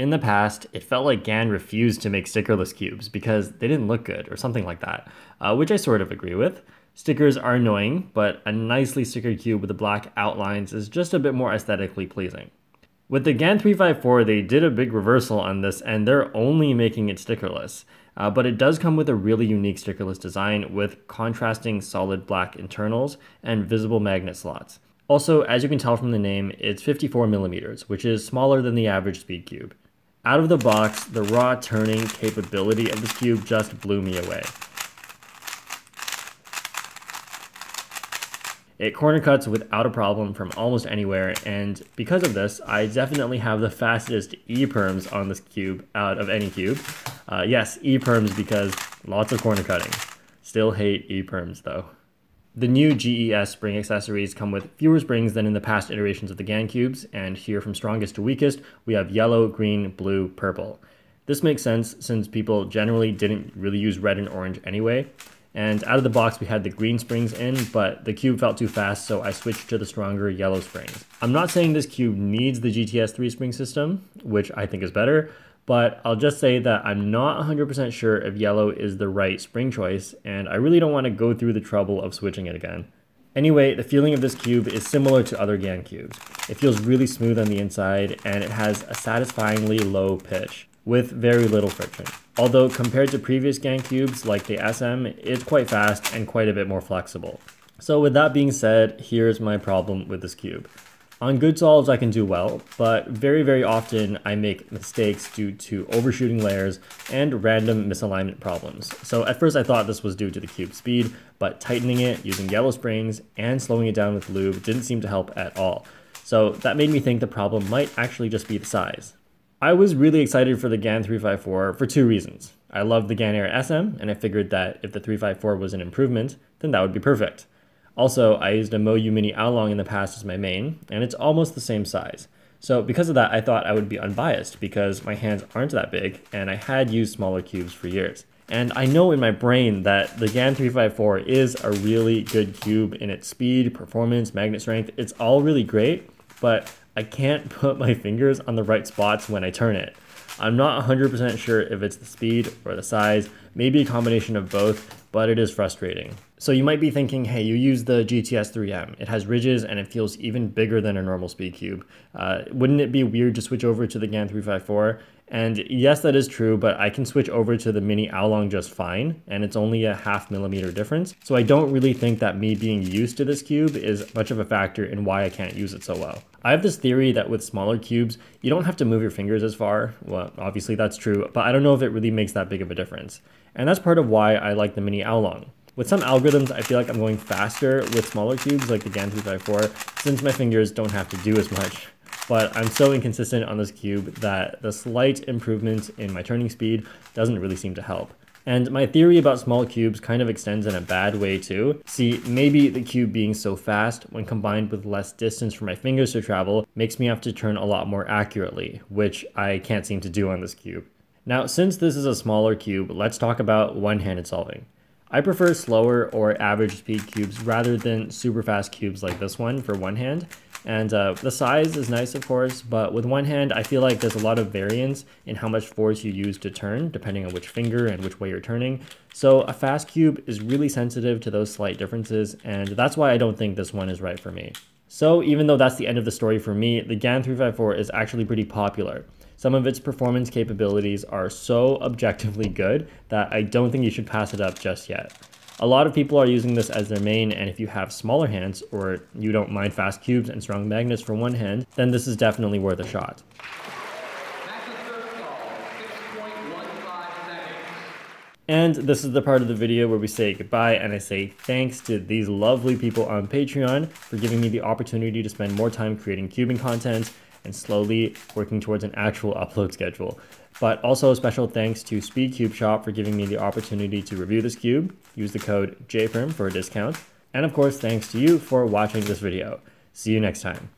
In the past, it felt like GAN refused to make stickerless cubes because they didn't look good or something like that, uh, which I sort of agree with. Stickers are annoying, but a nicely stickered cube with the black outlines is just a bit more aesthetically pleasing. With the GAN 354, they did a big reversal on this and they're only making it stickerless. Uh, but it does come with a really unique stickerless design with contrasting solid black internals and visible magnet slots. Also, as you can tell from the name, it's 54 millimeters, which is smaller than the average speed cube. Out of the box, the raw turning capability of this cube just blew me away. It corner cuts without a problem from almost anywhere, and because of this, I definitely have the fastest E-perms on this cube out of any cube. Uh, yes, E-perms because lots of corner cutting. Still hate E-perms though. The new GES spring accessories come with fewer springs than in the past iterations of the GAN cubes, and here from strongest to weakest, we have yellow, green, blue, purple. This makes sense since people generally didn't really use red and orange anyway, and out of the box we had the green springs in, but the cube felt too fast so I switched to the stronger yellow springs. I'm not saying this cube needs the GTS 3 spring system, which I think is better, but I'll just say that I'm not 100% sure if yellow is the right spring choice, and I really don't want to go through the trouble of switching it again. Anyway, the feeling of this cube is similar to other GAN cubes. It feels really smooth on the inside, and it has a satisfyingly low pitch, with very little friction. Although compared to previous GAN cubes like the SM, it's quite fast and quite a bit more flexible. So with that being said, here's my problem with this cube. On good solves, I can do well, but very, very often I make mistakes due to overshooting layers and random misalignment problems. So at first I thought this was due to the cube speed, but tightening it using yellow springs and slowing it down with lube didn't seem to help at all. So that made me think the problem might actually just be the size. I was really excited for the GAN 354 for two reasons. I love the GAN Air SM, and I figured that if the 354 was an improvement, then that would be perfect. Also, I used a Moyu Mini Aolong in the past as my main, and it's almost the same size. So because of that, I thought I would be unbiased because my hands aren't that big and I had used smaller cubes for years. And I know in my brain that the GAN 354 is a really good cube in its speed, performance, magnet strength. It's all really great, but I can't put my fingers on the right spots when I turn it. I'm not 100% sure if it's the speed or the size, maybe a combination of both, but it is frustrating. So you might be thinking, hey, you use the GTS 3M. It has ridges and it feels even bigger than a normal speed cube. Uh, wouldn't it be weird to switch over to the GAN 354? And yes, that is true, but I can switch over to the Mini Aolong just fine, and it's only a half millimeter difference. So I don't really think that me being used to this cube is much of a factor in why I can't use it so well. I have this theory that with smaller cubes, you don't have to move your fingers as far. Well, obviously that's true, but I don't know if it really makes that big of a difference. And that's part of why I like the Mini Aolong. With some algorithms, I feel like I'm going faster with smaller cubes like the GAN 354 since my fingers don't have to do as much but I'm so inconsistent on this cube that the slight improvement in my turning speed doesn't really seem to help. And my theory about small cubes kind of extends in a bad way too. See, maybe the cube being so fast when combined with less distance for my fingers to travel makes me have to turn a lot more accurately, which I can't seem to do on this cube. Now, since this is a smaller cube, let's talk about one-handed solving. I prefer slower or average speed cubes rather than super fast cubes like this one for one hand. And uh, the size is nice, of course, but with one hand, I feel like there's a lot of variance in how much force you use to turn, depending on which finger and which way you're turning. So a fast cube is really sensitive to those slight differences, and that's why I don't think this one is right for me. So even though that's the end of the story for me, the GAN 354 is actually pretty popular. Some of its performance capabilities are so objectively good that I don't think you should pass it up just yet. A lot of people are using this as their main, and if you have smaller hands or you don't mind fast cubes and strong magnets for one hand, then this is definitely worth a shot. And this is the part of the video where we say goodbye and I say thanks to these lovely people on Patreon for giving me the opportunity to spend more time creating cubing content and slowly working towards an actual upload schedule. But also a special thanks to Speedcube Shop for giving me the opportunity to review this cube. Use the code JPerm for a discount. And of course, thanks to you for watching this video. See you next time.